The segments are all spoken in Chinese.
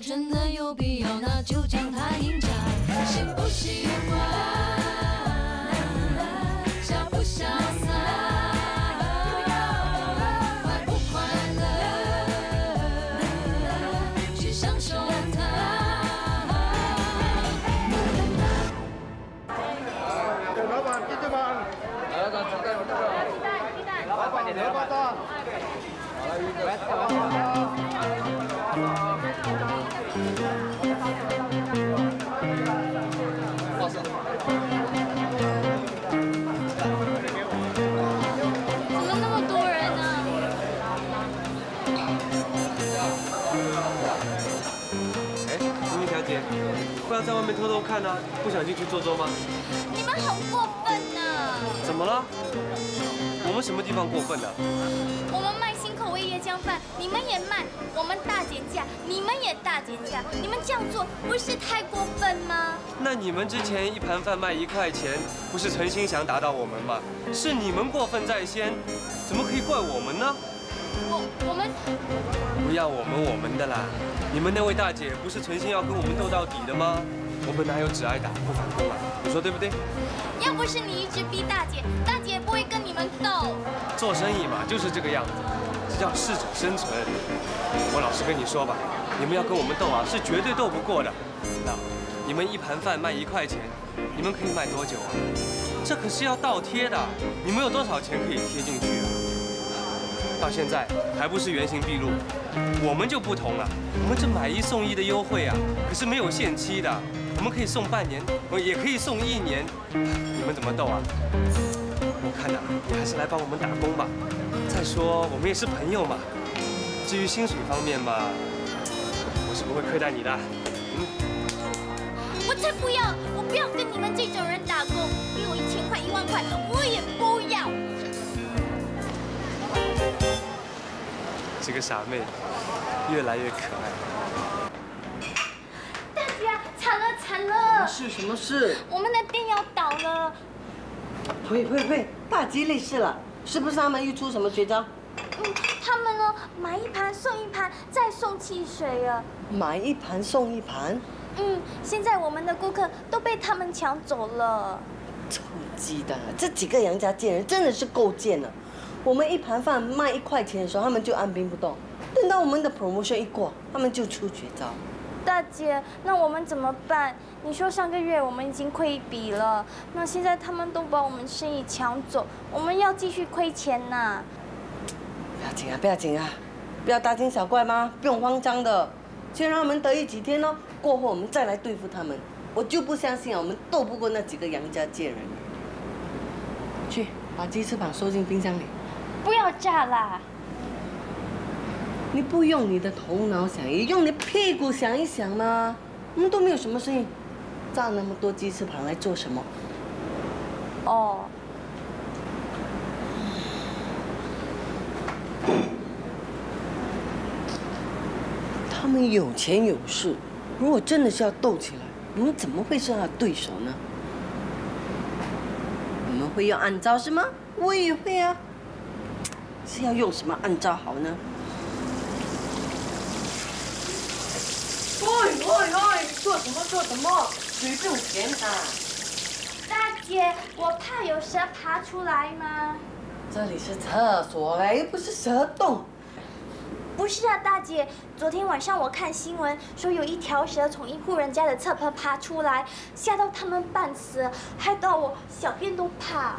真的有必要，那就将它饮下。喜不喜欢？潇不潇洒？快不快乐？去享受它。怎么那么多人呢？哎，明明小姐，不要在外面偷偷看啊！不想进去坐坐吗？你们好过分呐！怎么了？我们什么地方过分了？我们卖。新口味椰浆饭，你们也卖；我们大减价，你们也大减价。你们这样做不是太过分吗？那你们之前一盘饭卖一块钱，不是诚心想打倒我们吗？是你们过分在先，怎么可以怪我们呢？我我们不要我们我们的啦！你们那位大姐不是存心要跟我们斗到底的吗？我本来有只爱打不反攻啊，你说对不对？要不是你一直逼大姐，大姐也不会跟你们斗。做生意嘛，就是这个样子，这叫适者生存。我老实跟你说吧，你们要跟我们斗啊，是绝对斗不过的。那你们一盘饭卖一块钱，你们可以卖多久啊？这可是要倒贴的，你们有多少钱可以贴进去啊？到现在还不是原形毕露，我们就不同了，我们这买一送一的优惠啊，可是没有限期的，我们可以送半年，也可以送一年，你们怎么斗啊？我看呐，你还是来帮我们打工吧。再说我们也是朋友嘛，至于薪水方面嘛，我是不会亏待你的。嗯，我才不要，我不要跟你们这种人打工，给我一千块、一万块，我也不要。这个傻妹越来越可爱。大姐，惨了惨了！是什么事？我们的店要倒了。喂喂喂，大吉利是了，是不是他们又出什么绝招？嗯，他们呢，买一盘送一盘，再送汽水啊。买一盘送一盘？嗯，现在我们的顾客都被他们抢走了。臭鸡蛋，这几个杨家贱人真的是够贱了。我们一盘饭卖一块钱的时候，他们就按兵不动；等到我们的 promotion 一过，他们就出绝招。大姐，那我们怎么办？你说上个月我们已经亏一笔了，那现在他们都把我们生意抢走，我们要继续亏钱呐。不要紧啊，不要紧啊，不要大惊小怪吗？不用慌张的，先让他们得意几天哦，过后我们再来对付他们。我就不相信啊，我们斗不过那几个杨家贱人。去，把鸡翅膀收进冰箱里。不要炸啦！你不用你的头脑想，也用你屁股想一想嘛。我们都没有什么生意，炸那么多鸡翅膀来做什么？哦。他们有钱有势，如果真的是要斗起来，我们怎么会是他的对手呢？你们会用暗招是吗？我也会啊。是要用什么暗招好呢？喂喂喂！做什么做什么？水不用钱的。大姐，我怕有蛇爬出来吗？这里是厕所嘞，又不是蛇洞。不是啊，大姐，昨天晚上我看新闻说有一条蛇从一户人家的侧盆爬出来，吓到他们半死，害到我小便都怕。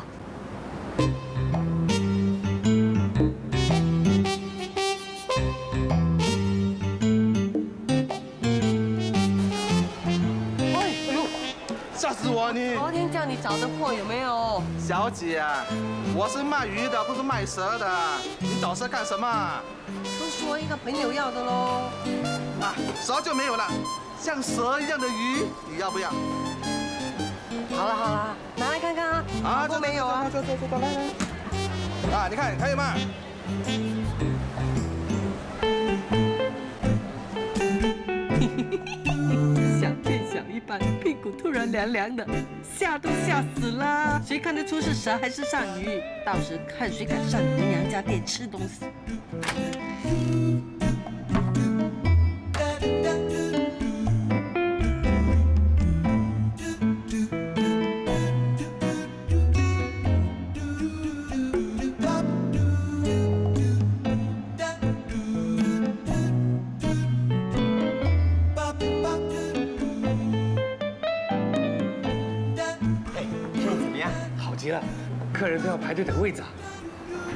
你昨天叫你找的货有没有？小姐，我是卖鱼的，不是卖蛇的。你找蛇干什么？都说一个朋友要的喽。啊，蛇就没有了。像蛇一样的鱼，你要不要？好了好了，拿来看看啊。啊，都没有啊。走走走走，来来。啊，你看还有吗？屁股突然凉凉的，吓都吓死了。谁看得出是蛇还是鳝鱼？到时看谁敢上你们娘家店吃东西。要排队等位子啊！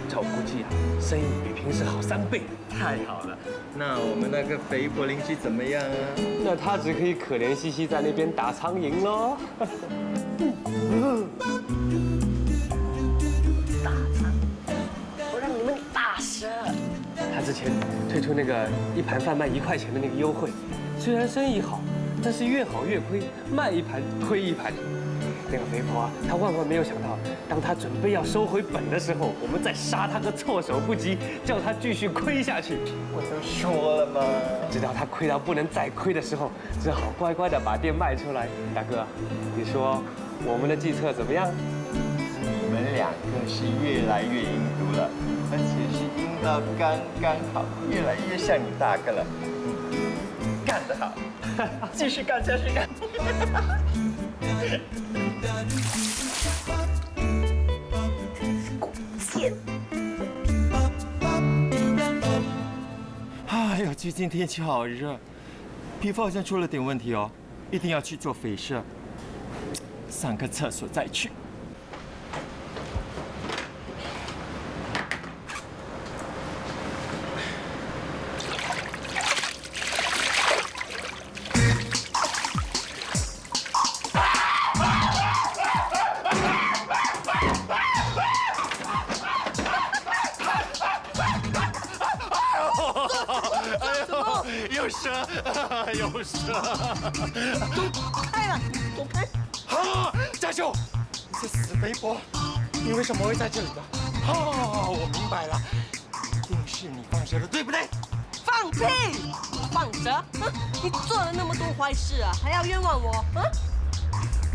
照我估计啊，生意比平时好三倍。太好了，那我们那个肥婆邻居怎么样啊？那他只可以可怜兮兮在那边打苍蝇喽。打苍蝇，我让你们打死。他之前推出那个一盘饭卖一块钱的那个优惠，虽然生意好，但是越好越亏，卖一盘亏一盘。那个肥婆啊，她万万没有想到，当她准备要收回本的时候，我们再杀她个措手不及，叫她继续亏下去。我都说了嘛。直到她亏到不能再亏的时候，只好乖乖的把店卖出来。大哥，你说我们的计策怎么样？你们两个是越来越阴毒了，而且是阴到刚刚好，越来越像你大哥了。嗯，干得好，继续干下去干。哎呀，最近天气好热，皮肤好像出了点问题哦，一定要去做镭射。上个厕所再去。你做了那么多坏事啊，还要冤枉我？啊！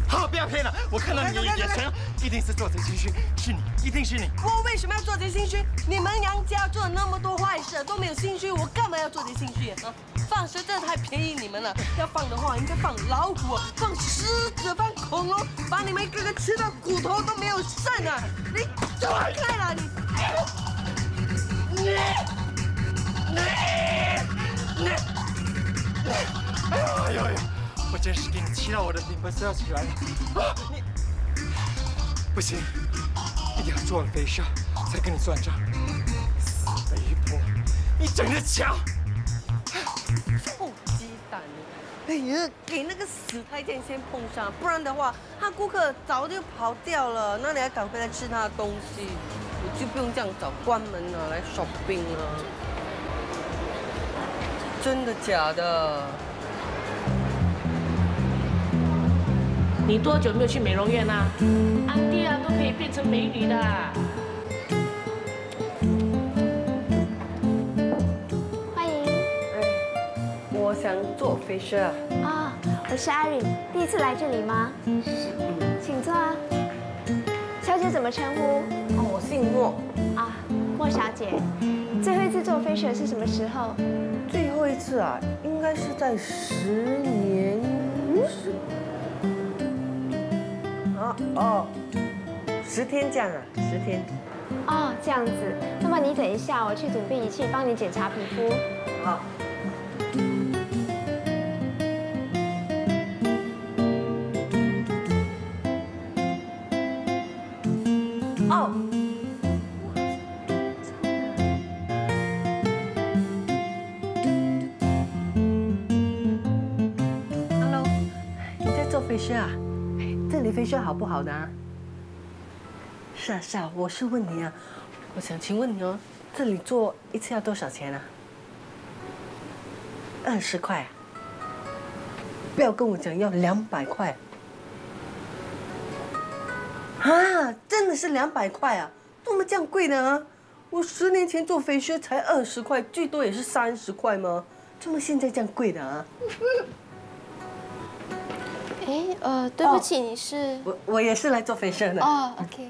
好，不要骗了，我看到你的眼神，一定是做贼心虚，是你，一定是你。我为什么要做贼心虚？你们杨家做了那么多坏事都没有心虚，我干嘛要做贼心虚啊？放蛇真的太便宜你们了，要放的话应该放老虎、放狮子、放恐龙，把你们一个个吃到骨头都没有剩啊！你走开了你！你你你！哎呦哎呦！我真是给你气到我的顶不是要起来了啊！你不行，一定要做了飞射才跟你算账。死肥婆，你真的强！臭鸡蛋！哎呀，给那个死太监先碰上，不然的话，他顾客早就跑掉了，那你还赶回来吃他的东西？我就不用这样早关门了，来守兵了。真的假的？你多久没有去美容院啦？安迪啊，都可以变成美女的。欢迎我想做飞射。啊，我是阿允，第一次来这里吗？请坐啊。小姐怎么称呼？哦，我姓莫。啊，莫小姐，最后一次做 facial 是什么时候？最后一次啊，应该是在十年十啊哦，十天这样啊，十天。哦，这样子。那么你等一下，我去准备仪器帮你检查皮肤。好。这里飞车好不好呢？是啊是啊，我是问你啊，我想请问你哦，这里做一次要多少钱啊？二十块？不要跟我讲要两百块。啊，真的是两百块啊？怎么这样贵呢？啊？我十年前做飞靴才二十块，最多也是三十块吗？怎么现在这样贵的啊？哎，呃，对不起，你是？我我也是来做飞车的。哦，OK。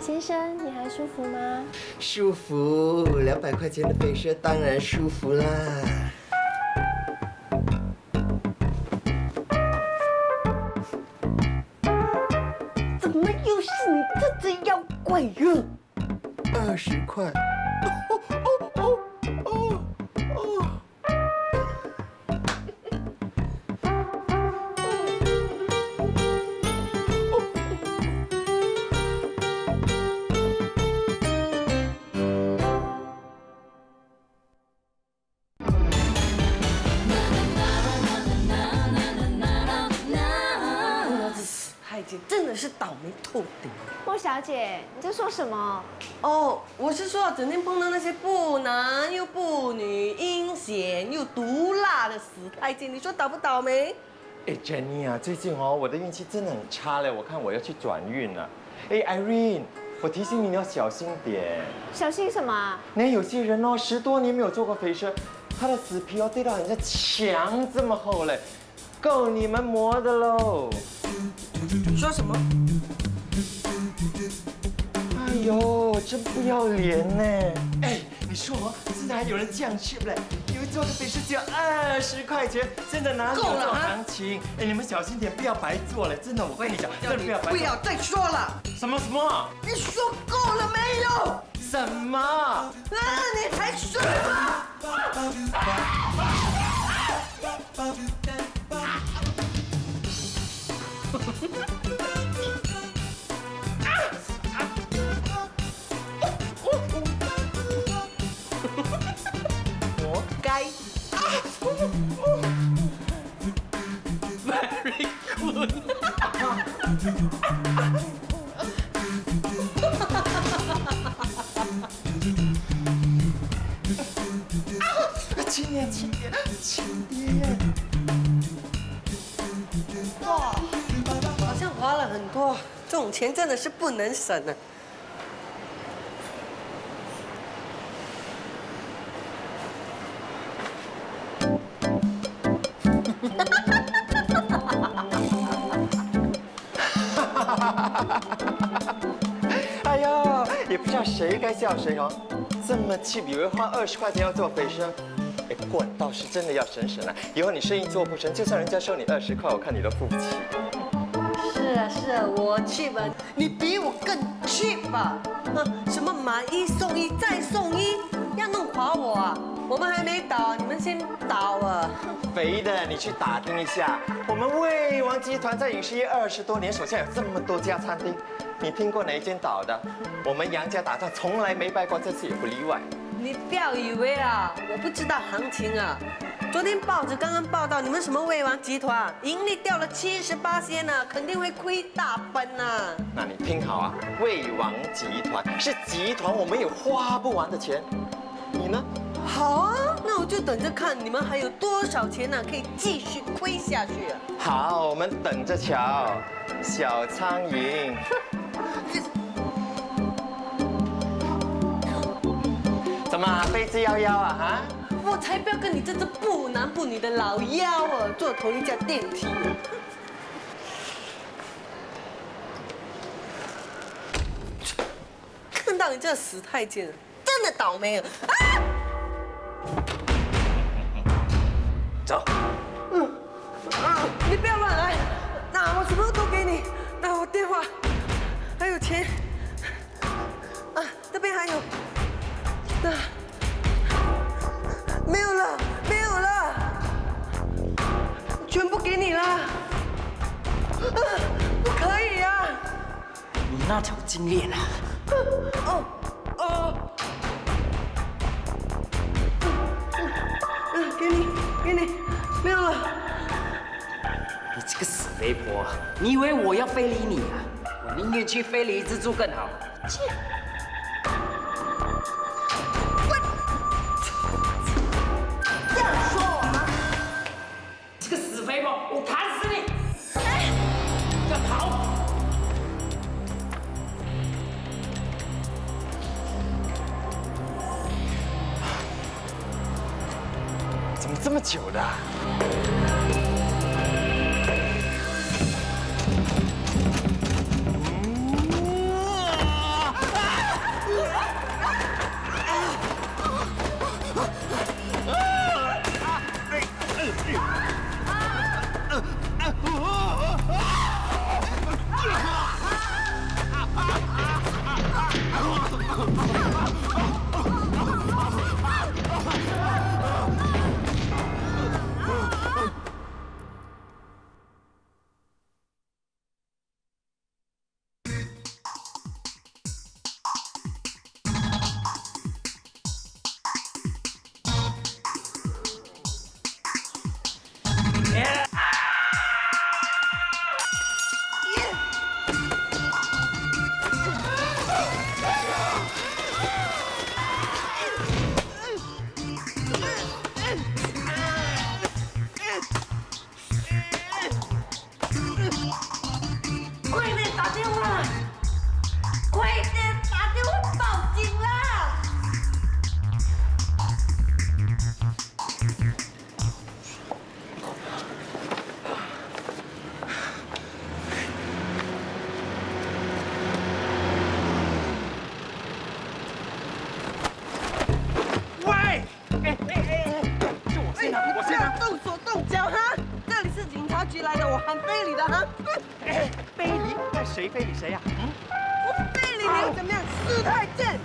先生，你还舒服吗？舒服，两百块钱的飞车当然舒服啦。怎么又是你这只妖怪呀？二十块。透顶。莫小姐，你在说什么？哦，我是说整天碰到那些不男又不女、阴险又毒辣的死太监，你说倒不倒霉？哎，Jenny 啊，最近哦，我的运气真的很差嘞，我看我要去转运了。哎，Irene，我提醒你，你要小心点。小心什么啊？那有些人哦，十多年没有做过肥车，他的死皮哦堆到人家墙这么厚嘞，够你们磨的喽。说什么？哎呦，真不要脸呢！哎，你说哦，现在还有人这样吃不嘞？以为做个肥车只要二十块钱，真的哪里有这种行情？哎，你们小心点，不要白做了。真的，我跟你讲，真的不要白做。不要再说了！什么什么？你说够了没有？什么？那，你还说什 钱真的是不能省啊！哎呦，也不知道谁该笑谁哦，这么 cheap，以为花二十块钱要做肥车。哎，不过你倒是真的要省省了，以后你生意做不成，就算人家收你二十块，我看你都付不起。是我 cheap 啊，你比我更 cheap 吧？哼，什么买一送一再送一，要弄垮我啊！我们还没倒，你们先倒啊！肥的，你去打听一下，我们魏王集团在影视业二十多年，手下有这么多家餐厅，你听过哪一间倒的？我们杨家打仗从来没败过，这次也不例外。你不要以为啊，我不知道行情啊。昨天报纸刚刚报道，你们什么魏王集团盈利掉了七十八仙呢，肯定会亏大本呐、那你听好啊，魏王集团是集团，我们有花不完的钱。你呢？好啊，那我就等着看你们还有多少钱呢、可以继续亏下去啊！好，我们等着瞧。小苍蝇，怎么飞之夭夭啊？哈？我才不要跟你这只不男不女的老妖啊坐同一架电梯！看到你这死太监，真的倒霉啊！啊！走。啊！你不要乱来，那我什么都给你，那我电话，还有钱，啊，这边还有，那、没有了，没有了，全部给你了，啊，不可以啊！你那条金链啊，哦哦，嗯，给你，给你，没有了。你这个死肥婆，你以为我要非礼你啊？我宁愿去非礼一只猪更好。切！久的。谁非礼谁呀？嗯，我非礼你又怎么样？死太监！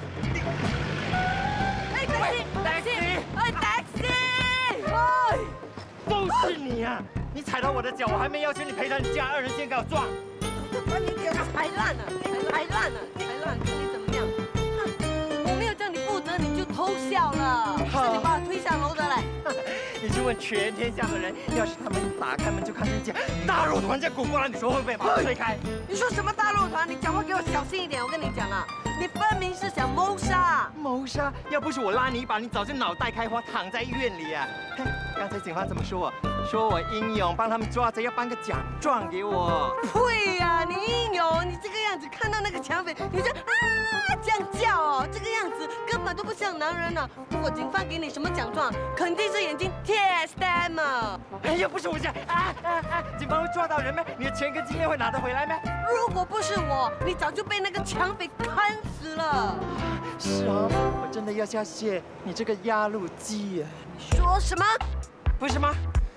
哎，taxi，taxi，哎，taxi，哎，都是你啊！你踩到我的脚，我还没要求你赔偿，你竟然二人先给我撞！我把你给踩烂了，踩烂了，踩烂，看你怎么样？我没有叫你负责，你就偷笑了，是你把我推下楼的嘞。你去问全天下的人，打开门就看见一件大肉团在滚过来，你说会不会把我推开？你说什么大肉团？你讲话给我小心一点，我跟你讲啊，你分明是想谋杀。谋杀？要不是我拉你一把，你早就脑袋开花，躺在医院里啊！嘿，刚才警方怎么说我？说我英勇，帮他们抓着，要颁个奖状给我。呸呀！你英勇，你这个样子，看到那个抢匪，你就啊这样叫哦，这个样子根本都不像男人呢。如果警方给你什么奖状，肯定是眼睛 them 啊。哎，呀不是我这样啊啊啊，警方会抓到人吗？你的钱跟经验会拿得回来吗？如果不是我，你早就被那个抢匪砍死了。是啊，我真的要谢谢你这个压路机啊！说什么？不是吗？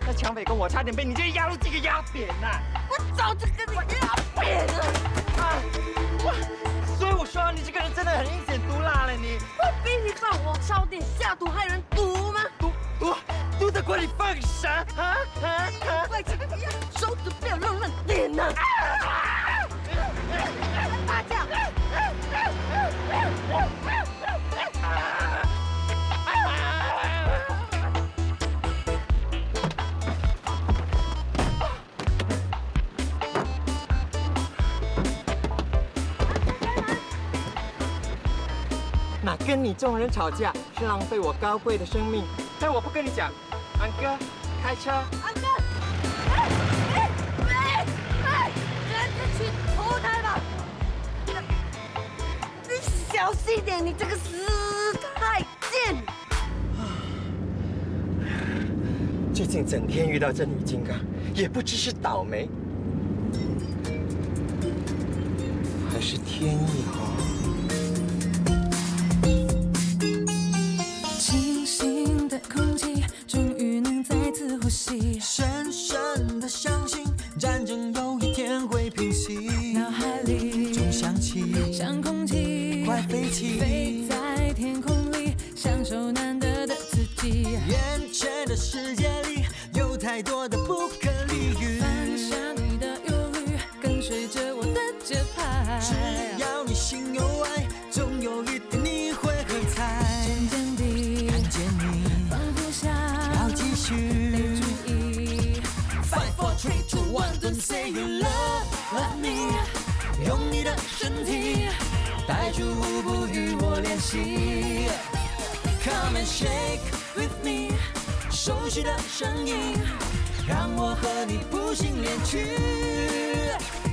那抢匪跟我差点被你这个压路机给压扁了。我早就跟你压扁了。啊，我！所以我说你这个人真的很阴险毒辣了你。我逼你放火烧店下毒害人，毒吗？毒毒毒得过你放啥啊啊啊！快起手指不要乱乱点呐！跟你这种人吵架是浪费我高贵的生命？但我不跟你讲，安哥，开车。安哥，哎哎哎哎，赶紧去投胎吧！你小心点，你这个死太监！最近整天遇到这女金刚，也不知是倒霉还是天意好。深深的相信，战争有一天会平息。带出舞步与我练习。Come and shake with me，熟悉的声音让我和你谱新恋曲。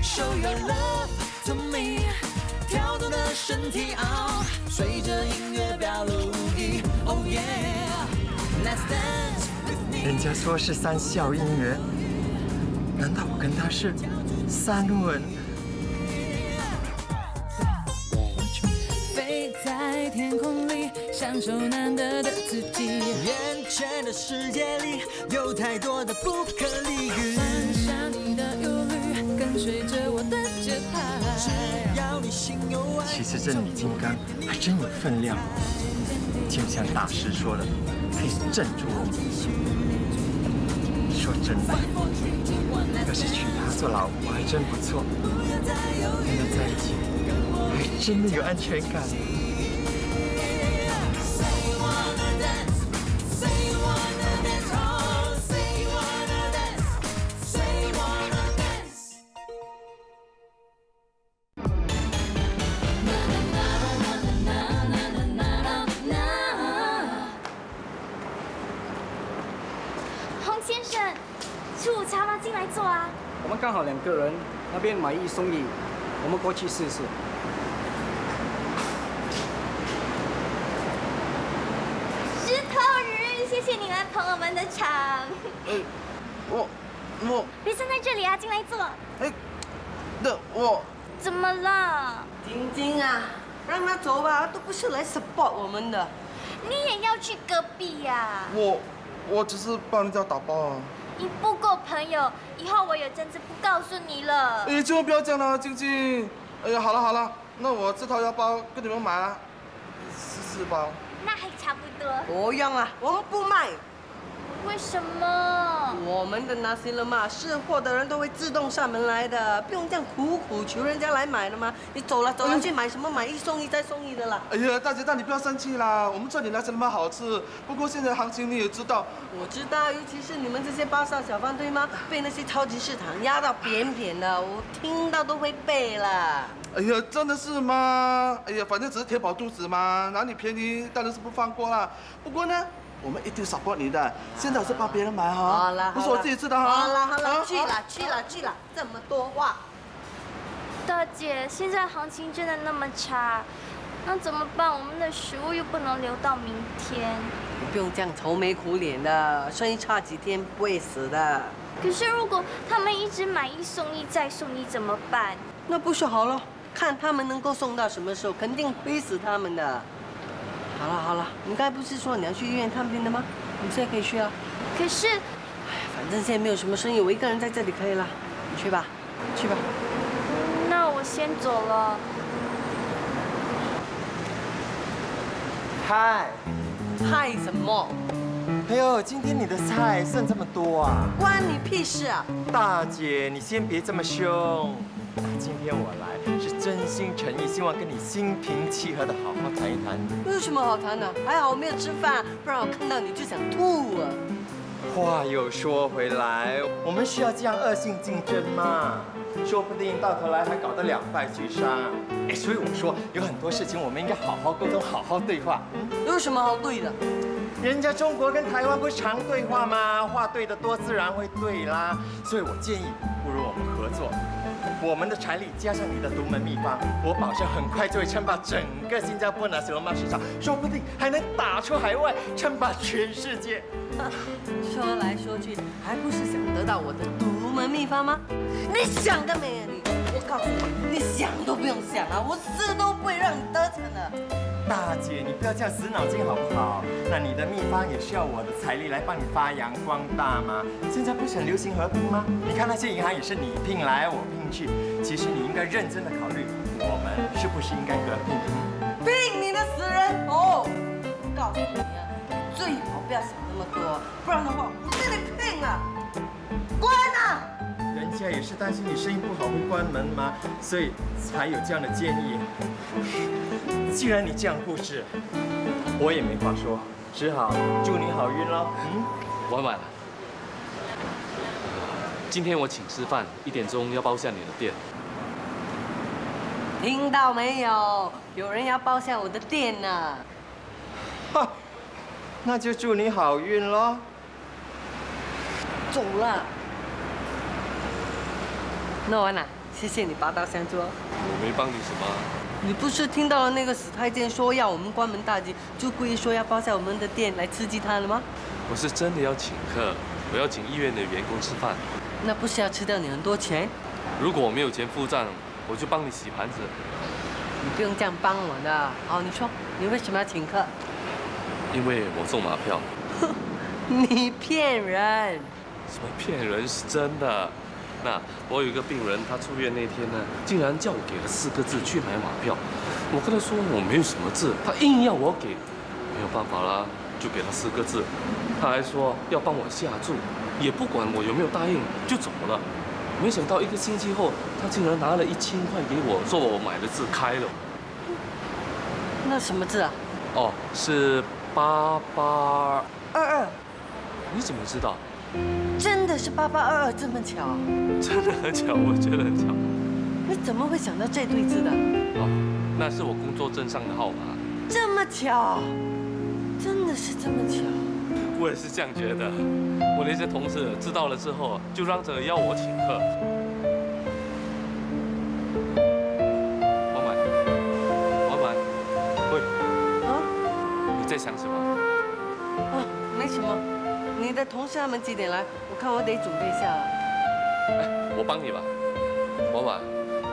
Show your love to me，跳动的身体啊，随着音乐表露无遗。Oh yeah，Let's dance with me。人家说是三笑姻缘，难道我跟他是三吻？在天空里，享受难得的自己。眼前的世界里有太多的不可理喻。放下你的忧虑，跟随着我的节拍。只要你心有爱，其实这女金刚还真有分量，就像大师说的，可以镇住我。说真的，要是娶她做老婆还真不错，跟她在一起还真的有安全感。两个人，那边买一送一，我们过去试试。石头人，谢谢你来捧我们的场。呃，我我别站在这里啊，进来坐。哎，那我怎么了？晶晶啊，让他走吧，都不是来 support 我们的。你也要去隔壁呀、我我只是帮人家打包啊。你不够朋友，以后我有真的不告诉你了。哎，千万不要这样啦，晶晶。哎呀，好了好了，那我这套腰包跟你们买了四四包。那还差不多。不用了，我们不卖。为什么？我们的那些人嘛，是货的人都会自动上门来的，不用这样苦苦求人家来买的吗？你走了走了去买什么买一送一再送一的啦。哎呀，大姐大你不要生气啦，我们这里那些那么好吃，不过现在行情你也知道。我知道，尤其是你们这些巴萨小贩对吗？被那些超级市场压到扁扁的，我听到都会背了。哎呀，真的是吗？哎呀，反正只是填饱肚子嘛，哪里便宜当然是不放过啦。不过呢。我们一定少过你的，现在我是帮别人买哈，好了，不是我自己吃的哈。好了好了，去了去了去了，这么多话。大姐，现在行情真的那么差，那怎么办？我们的食物又不能留到明天。你不用这样愁眉苦脸的，生意差几天不会死的。可是如果他们一直买一送一再送一怎么办？那不是好了？看他们能够送到什么时候，肯定亏死他们的。好了好了，你刚才不是说你要去医院看病的吗？你现在可以去啊。可是，哎，反正现在没有什么生意，我一个人在这里可以了。你去吧，去吧。那我先走了。嗨，嗨什么？哎呦，今天你的菜剩这么多啊？关你屁事啊！大姐，你先别这么凶。今天我来是真心诚意，希望跟你心平气和的好好谈一谈。有什么好谈的？还好我没有吃饭，不然我看到你就想吐啊。话又说回来，我们需要这样恶性竞争吗？说不定到头来还搞得两败俱伤。哎，所以我说有很多事情我们应该好好沟通，好好对话。有什么好对的？人家中国跟台湾不是常对话吗？话对的多，自然会对啦。所以我建议，不如我们合作。我们的财力加上你的独门秘方，我保证很快就会称霸整个新加坡拿西罗马市场，说不定还能打出海外，称霸全世界。说来说去，还不是想得到我的独门秘方吗？你想得美啊你！我告诉你，你想都不用想啊，我死都不会让你得逞的。大姐，你不要这样死脑筋好不好？那你的秘方也需要我的财力来帮你发扬光大吗？现在不是很流行合并吗？你看那些银行也是你聘来我聘去，其实你应该认真的考虑，我们是不是应该合并？并你的死人！哦，我告诉你啊，最好不要想那么多，不然的话我跟你拼了！关啊！人家也是担心你生意不好会关门吗？所以才有这样的建议。既然你这样固执，我也没话说，只好祝你好运喽。嗯，婉婉，今天我请吃饭，一点钟要包下你的店。听到没有？有人要包下我的店呢。哈，那就祝你好运喽。走了。那完了，谢谢你拔刀相助。我没帮你什么。你不是听到了那个死太监说要我们关门大吉，就故意说要包下我们的店来刺激他了吗？我是真的要请客，我要请医院的员工吃饭。那不是要吃掉你很多钱？如果我没有钱付账，我就帮你洗盘子。你不用这样帮我的。哦，你说你为什么要请客？因为我中马票。你骗人！什么骗人？是真的。那我有一个病人，他出院那天呢，竟然叫我给了四个字去买马票。我跟他说我没有什么字，他硬要我给，没有办法啦，就给他四个字。他还说要帮我下注，也不管我有没有答应，就走了。没想到一个星期后，他竟然拿了一千块给我，说我买的字开了。那什么字啊？哦，是八八二二。你怎么知道？真的是八八二二这么巧？真的很巧，我觉得很巧。你怎么会想到这对字的？哦，那是我工作证上的号码。这么巧？真的是这么巧？我也是这样觉得。我那些同事知道了之后，就嚷着要我请客。婉婉，婉婉，喂，啊？你在想什么？啊，没什么。你的同事他们几点来？我看我得准备一下。哎，我帮你吧，婉婉，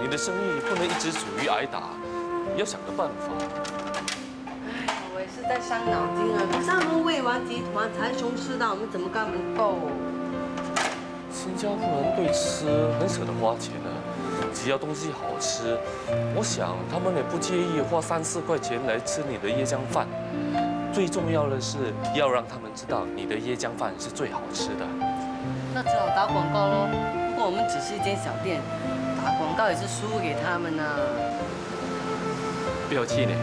你的生意不能一直处于挨打，要想个办法。哎，我也是在伤脑筋啊！可是他们魏王集团财雄势大，我们怎么跟他们斗？新加坡人对吃很舍得花钱的，只要东西好吃，我想他们也不介意花三四块钱来吃你的椰浆饭。最重要的是要让他们知道你的椰浆饭是最好吃的。那只好打广告喽。不过我们只是一间小店，打广告也是输给他们呐。不要气馁，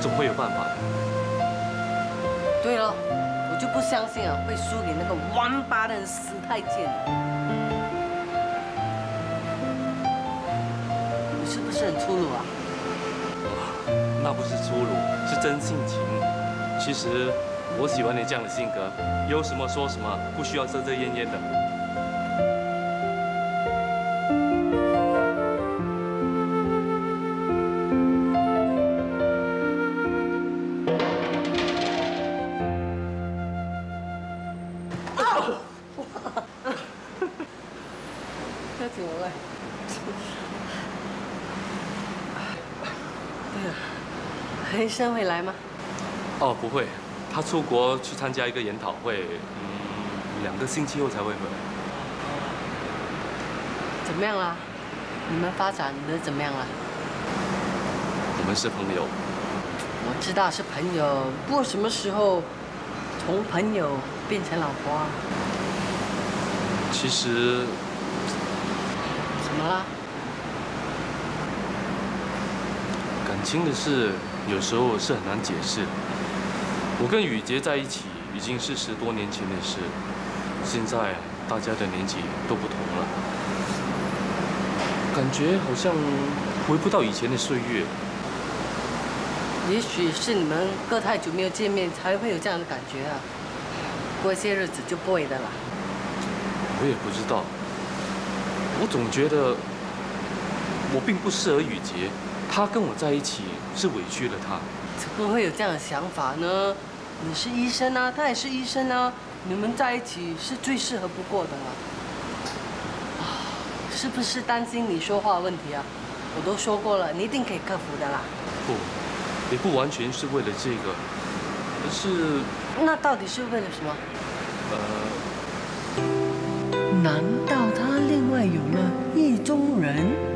总会有办法的。对了，我就不相信啊，会输给那个王八蛋死太监。你是不是很粗鲁啊？那不是粗鲁，是真性情。其实我喜欢你这样的性格，有什么说什么，不需要遮遮掩掩的。要请我来。对了，医生会来吗？哦，不会，他出国去参加一个研讨会，嗯，两个星期后才会回来。怎么样啦？你们发展的怎么样啦？我们是朋友，我知道是朋友，不过什么时候从朋友变成老婆啊？其实怎么了？感情的事有时候是很难解释。我跟雨杰在一起已经是十多年前的事，现在大家的年纪都不同了，感觉好像回不到以前的岁月。也许是你们隔太久没有见面，才会有这样的感觉啊。过些日子就不会的了。我也不知道，我总觉得我并不适合雨杰，他跟我在一起是委屈了他。怎么会有这样的想法呢？你是医生啊，他也是医生啊，你们在一起是最适合不过的了。啊，是不是担心你说话问题啊？我都说过了，你一定可以克服的啦。不，也不完全是为了这个，而是那到底是为了什么？呃，难道他另外有了意中人？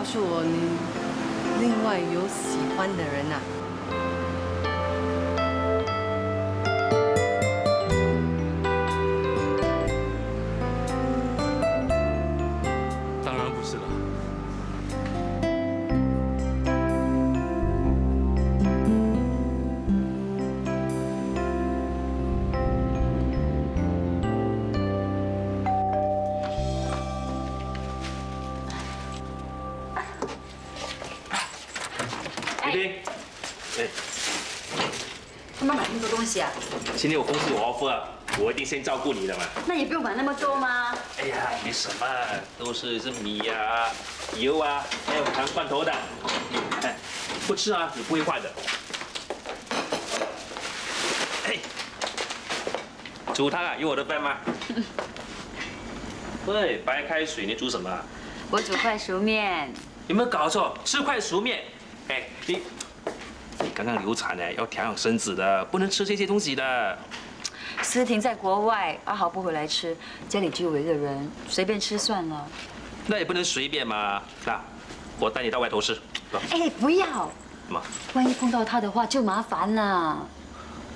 告诉我你另外有喜欢的人啊！今天我公司有 offer，我一定先照顾你的嘛。那也不用买那么多吗？哎呀，没什么，都是是米呀、油啊，还有糖罐头的。哎，不吃啊，你不会坏的。哎，煮汤啊，有我的份吗？喂，白开水，你煮什么啊？我煮快熟面。有没有搞错？吃块熟面？哎，你你刚刚流产呢，要调养身子的，不能吃这些东西的。思婷在国外，阿豪不回来吃，家里只有我一个人，随便吃算了。那也不能随便嘛。那我带你到外头吃。走哎，不要，什么？万一碰到他的话就麻烦了。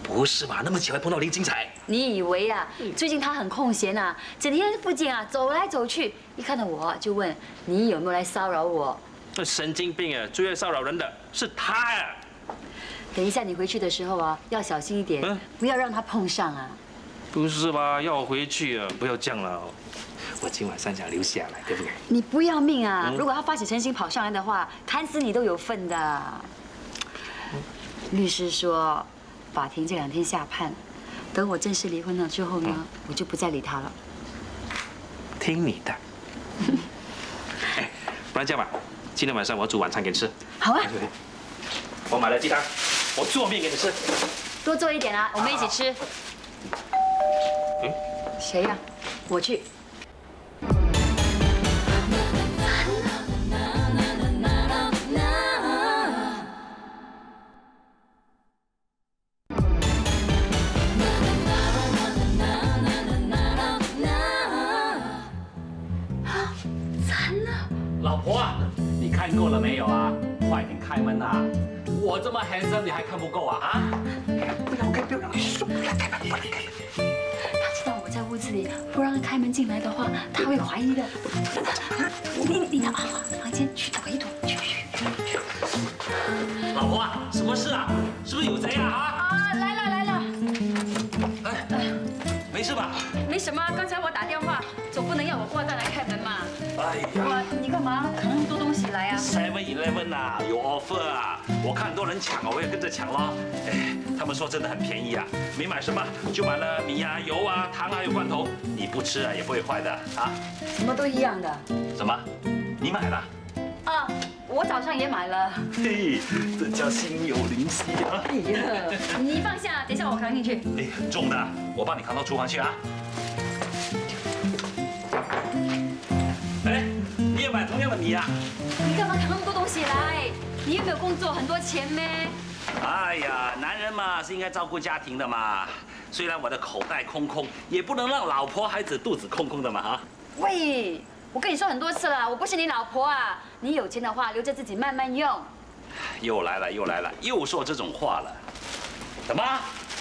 不是嘛？那么巧还碰到林精彩。你以为啊？最近他很空闲啊，整天附近啊走来走去，一看到我就问你有没有来骚扰我。那神经病啊！最爱骚扰人的是他呀！等一下你回去的时候啊，要小心一点，不要让他碰上啊。不是吧？要我回去啊？不要这样了，我今晚上想留下来，对不对？你不要命啊！嗯如果他发起诚心跑上来的话，砍死你都有份的。律师说，法庭这两天下判，等我正式离婚了之后呢，我就不再理他了。听你的。哎，不然这样吧，今天晚上我煮晚餐给你吃。好啊，我买了鸡汤，我做面给你吃。多做一点啊，我们一起吃。嗯，谁呀、啊？我去。老婆，你看够了没有啊？快点开门呐、啊！我这么 handsome，你还看不够啊？啊！不要开，不要让说，不要开门，不要开门。他知道我在屋子里，不让他开门进来的话，他会怀疑的。你你你到房间去躲一躲，去去去去。老婆啊，什么事啊？是不是有贼啊？啊！啊，来了来了。哎，没事吧？没什么，刚才我打电话，总不能要我挂断来开门嘛。哎呀，Eleven 啊，有 offer 啊！我看很多人抢啊，我也跟着抢咯。哎，他们说真的很便宜啊，没买什么就买了米啊、油啊、糖啊，还有罐头。你不吃啊也不会坏的啊。什么都一样的。什么？你买了？啊，我早上也买了。嘿，这叫心有灵犀啊！哎呀，你放下，等一下我扛进去。哎，很重的，我帮你扛到厨房去啊。也买同样的米啊？你干嘛扛那么多东西来？你有没有工作很多钱咩？哎呀，男人嘛是应该照顾家庭的嘛。虽然我的口袋空空，也不能让老婆孩子肚子空空的嘛啊。喂，我跟你说很多次了，我不是你老婆啊。你有钱的话，留着自己慢慢用。又来了，又来了，又说这种话了。什么？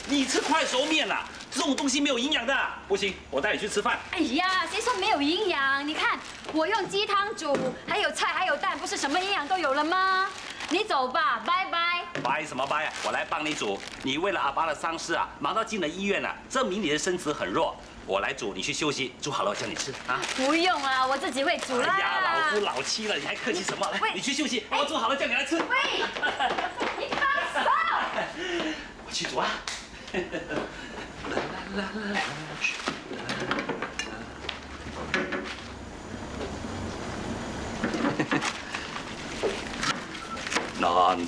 你吃快熟面啊？这种东西没有营养的，不行，我带你去吃饭。哎呀，谁说没有营养？你看我用鸡汤煮，还有菜，还有蛋，不是什么营养都有了吗？你走吧，拜拜。拜什么拜啊？我来帮你煮。你为了阿爸的丧事啊，忙到进了医院了，证明你的身子很弱。我来煮，你去休息。煮好了我叫你吃啊。不用啊，我自己会煮啦。哎呀，老夫老妻了，你还客气什么？来，你去休息，我煮好了叫你来吃。喂，你放手！我去煮啊。難得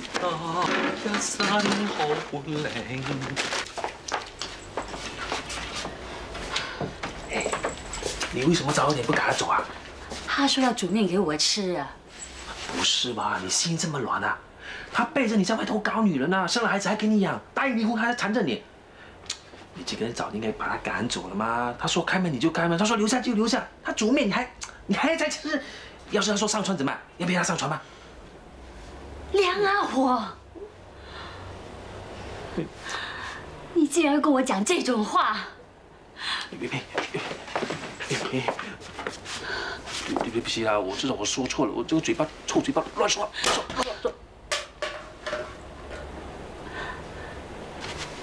一身好本領。哎，你為什麼早點不趕他走啊？他說要煮面給我吃啊。不是吧？你心這麼軟啊？他背着你在外頭搞女人啊，生了孩子還給你養，答應離婚他還纏着你。你這個人早应该把他赶走了嗎？他说开门你就开门，他说留下就留下。他煮面你还你还在吃？要是他说上船怎麼辦？要不要他上船吗？梁阿火，你竟然跟我講這種話！別別別別別！對對不起啊，我知道我說錯了，我這個嘴巴臭嘴巴亂說。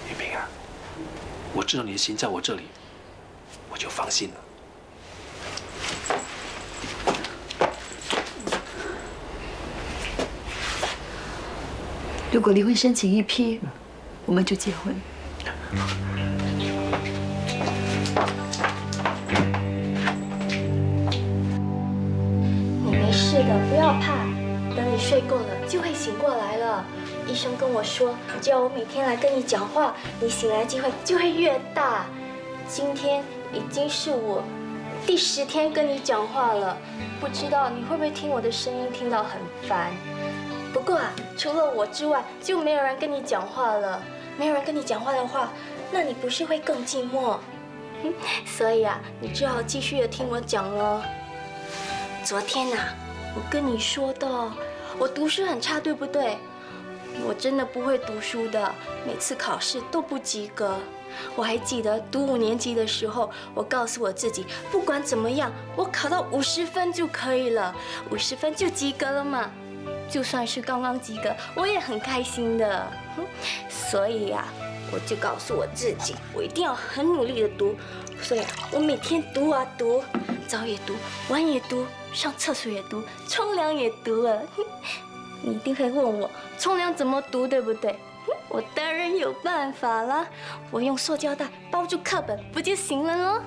雨萍啊，我知道你的心在我这里，我就放心了。如果离婚申请一批，我们就结婚。你没事的，不要怕。等你睡够了，就会醒过来了。醫生跟我说，只要我每天来跟你讲话，你醒來的機會就会越大。今天已经是我第十天跟你讲话了，不知道你会不会听我的声音听到很烦。不过啊，除了我之外，就没有人跟你讲话了。没有人跟你讲话的话，那你不是会更寂寞？所以啊，你只好继续的听我讲了。昨天呐、啊，我跟你说的，我读书很差，对不對？我真的不会读书的，每次考试都不及格。我还记得读五年级的时候，我告诉我自己，不管怎么样，我考到五十分就可以了，五十分就及格了嘛。就算是刚刚及格，我也很开心的。所以呀、我就告诉我自己，我一定要很努力的读。所以啊，我每天读啊读，早也读，晚也读，上厕所也读，冲凉也读了。你一定会问我冲凉怎么读，对不对？我当然有办法啦，我用塑胶袋包住课本，不就行了咯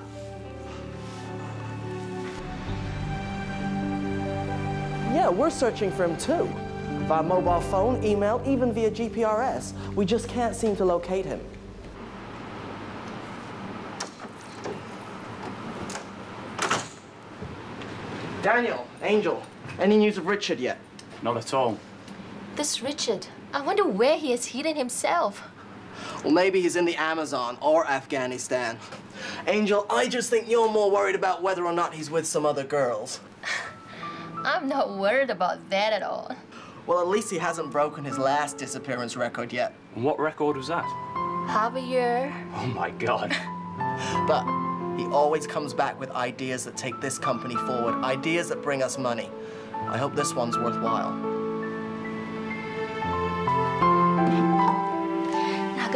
？Yeah, we're searching for him too. Via mobile phone, email, even via GPRS. We just can't seem to locate him. Daniel, Angel, any news of Richard yet? Not at all. This Richard, I wonder where he has hidden himself. Well, maybe he's in the Amazon or Afghanistan. Angel, I just think you're more worried about whether or not he's with some other girls. I'm not worried about that at all. Well, at least he hasn't broken his last disappearance record yet. What record was that? Half a year. Oh my god. But he always comes back with ideas that take this company forward, ideas that bring us money. I hope this one's worthwhile.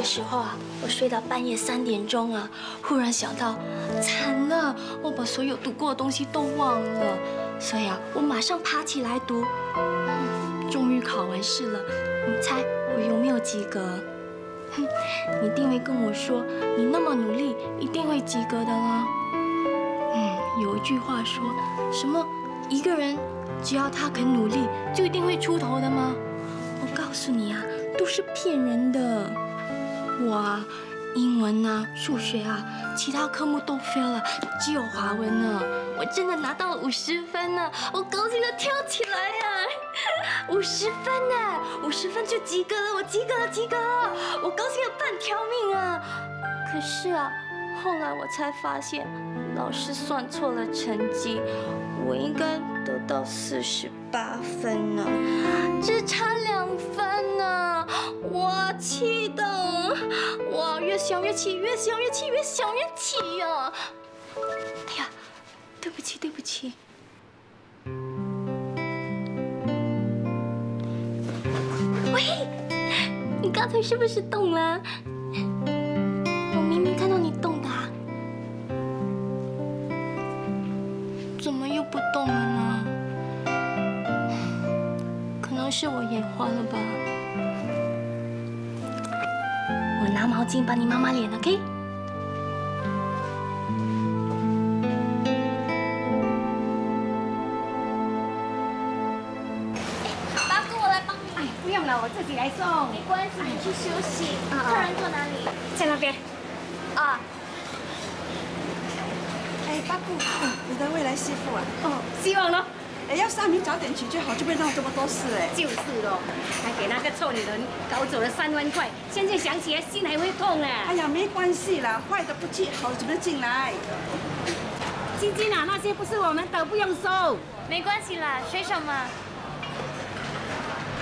时候啊，我睡到半夜三点钟啊，忽然想到，惨了，我把所有读过的东西都忘了，所以啊，我马上爬起来读。终于考完试了，你猜我有没有及格？哼，你定会跟我说，你那么努力，一定会及格的啦。嗯，有一句话说什么，一个人只要他肯努力，就一定会出头的吗？我告诉你啊，都是骗人的。我啊，英文啊，数学啊，其他科目都 fail 了，只有华文呢。我真的拿到了五十分呢，我高兴的跳起来呀！五十分呢，五十分就及格了，我及格了，及格了，我高兴了半条命啊！可是啊，后来我才发现，老师算错了成绩，我应该得到四十八分呢，只差两分呢，我气的，我，越想越气，越想越气，越想越气呀！哎呀，对不起，对不起。喂，你刚才是不是动了？我明明看到你动的，怎么又不动了呢？可能是我眼花了吧。拿毛巾帮你抹抹脸，OK？八哥，我来帮你。哎，不用了，我自己来送。没关系，你去休息。啊客人坐哪里？在那边。啊。哎，八姑，你的未来媳妇啊？哦，希望咯。哎，要是阿明早点娶就好，就不会闹这么多事哎。就是喽，还给那个臭女人搞走了三万块，现在想起来心还会痛哎。哎呀，没关系啦，坏的不去，好的进来？晶晶啊，那些不是我们的，不用收。没关系啦，水手嘛。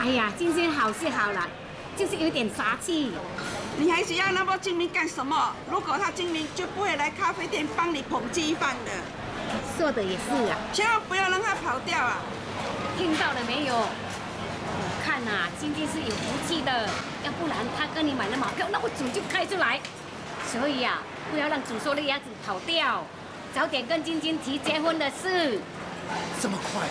哎呀，晶晶好是好啦，就是有点傻气。女孩子要那么精明干什么？如果她精明，就不会来咖啡店帮你捧鸡饭的。说的也是啊，千万不要让它跑掉啊！听到了没有？我看呐、晶晶是有福气的，要不然他跟你买了马票，那我主就开出来。所以呀、不要让主说的鸭子跑掉，早点跟晶晶提结婚的事。这么快？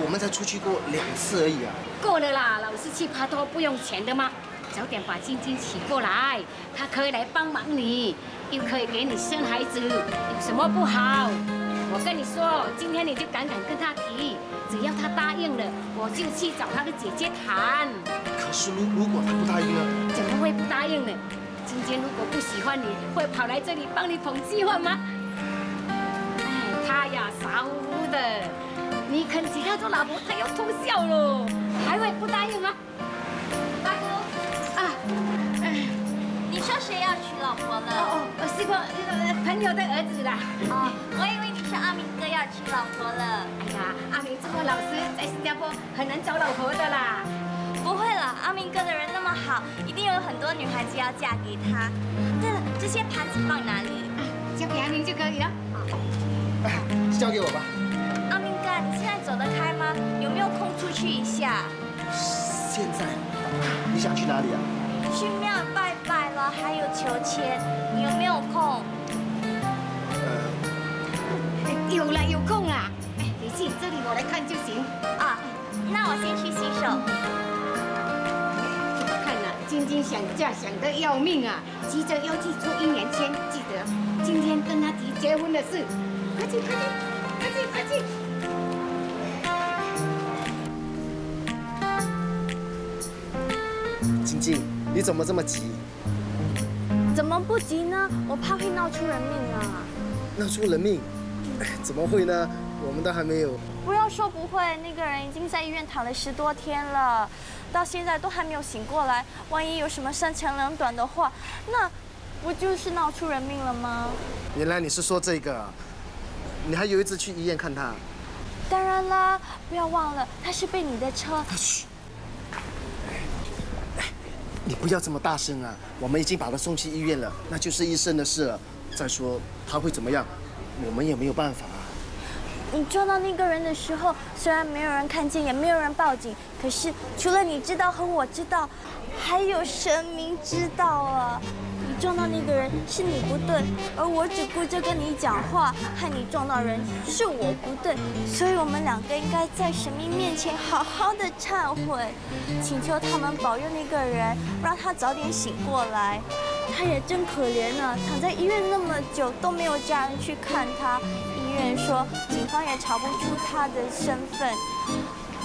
我们才出去过两次而已啊！够了啦，老是去拍拖不用钱的吗？早点把晶晶娶过来，她可以来帮忙你，又可以给你生孩子，有什么不好？我跟你说，今天你就敢敢跟他提，只要他答应了，我就去找他的姐姐谈。可是如如果他不答应呢？怎么会不答应呢？今天如果不喜欢你，会跑来这里帮你捧计划吗？哎，他呀傻乎乎的，你肯娶他做老婆，他要偷笑喽，还会不答应吗？大哥，啊，你说谁要娶老婆了？哦哦，是个呃朋友的儿子啦。哦，我以为你是阿明哥要娶老婆了。哎呀，阿明这么老实，在新加坡很难找老婆的啦。不会了，阿明哥的人那么好，一定有很多女孩子要嫁给他。对了，这些盘子放哪里？交给阿明就可以了。好交给我吧。阿明哥，你现在走得开吗？有没有空出去一下？现在你想去哪里啊？去庙拜拜了，还有求签，你有没有空？哎有了，有空啊。哎，你去这里，我来看就行。啊，那我先去洗手。看了，晶晶想嫁想得要命啊，急着要去出姻缘签，记得今天跟他提结婚的事。快去，快去，快去，快去！晶晶，你怎么这么急？怎么不急呢？我怕会闹出人命啊！闹出人命？哎 怎么会呢？我们都还没有。不要说不会，那个人已经在医院躺了十多天了，到现在都还没有醒过来。万一有什么三长两短的话，那不就是闹出人命了吗？原来你是说这个啊，你还有一次去医院看他。当然啦，不要忘了，他是被你的车。你不要这么大声啊！我们已经把他送去医院了，那就是医生的事了。再说他会怎么样，我们也没有办法啊。你撞到那个人的时候，虽然没有人看见，也没有人报警，可是除了你知道和我知道，还有神明知道啊！你撞到那个人是你不对，而我只顾着跟你讲话，害你撞到人是我不对，所以我们两个应该在神明面前好好的忏悔，请求他们保佑那个人，让他早点醒过来。他也真可怜呢，躺在医院那么久都没有家人去看他。医院说，警方也查不出他的身份，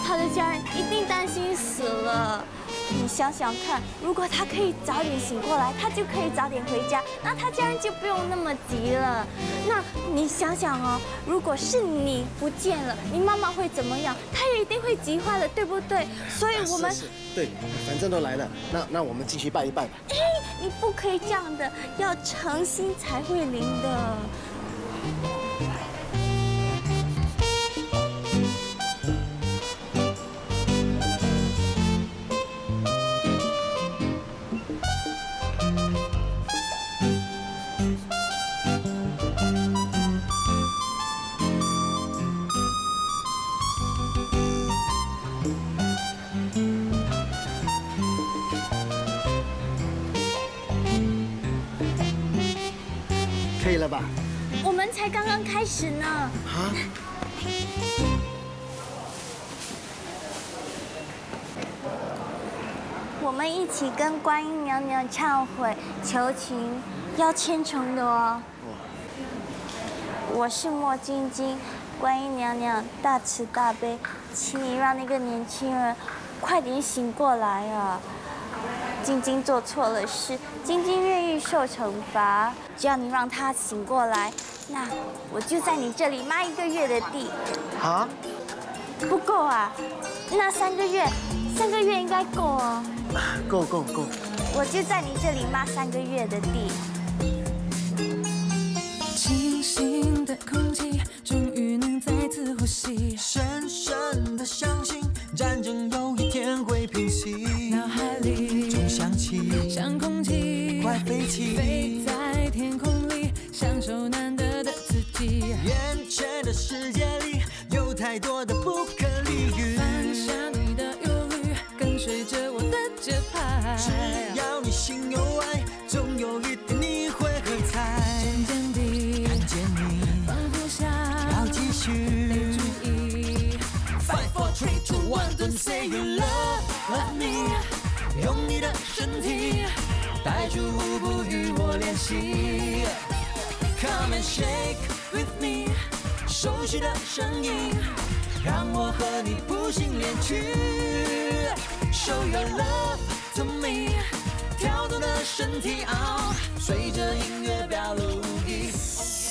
他的家人一定担心死了。你想想看，如果他可以早点醒过来，他就可以早点回家，那他家人就不用那么急了。那你想想哦，如果是你不见了，你妈妈会怎么样？她也一定会急坏了，对不对？所以我们对，反正都来了，那那我们继续拜一拜吧。哎，你不可以这样的，要诚心才会灵的。开始呢。啊？我们一起跟观音娘娘忏悔求情，要虔诚的哦。我是莫晶晶，观音娘娘大慈大悲，请你让那个年轻人快点醒过来啊！晶晶做错了事，晶晶愿意受惩罚。只要你让她醒过来，那我就在你这里抹一个月的地。啊？不够啊？那三个月，三个月应该够哦。够够够！我就在你这里抹三个月的地。不与我联系。Come and shake with me，熟悉的声音让我和你谱新恋曲。Show your love to me，跳动的身体啊，随着音乐表露无遗。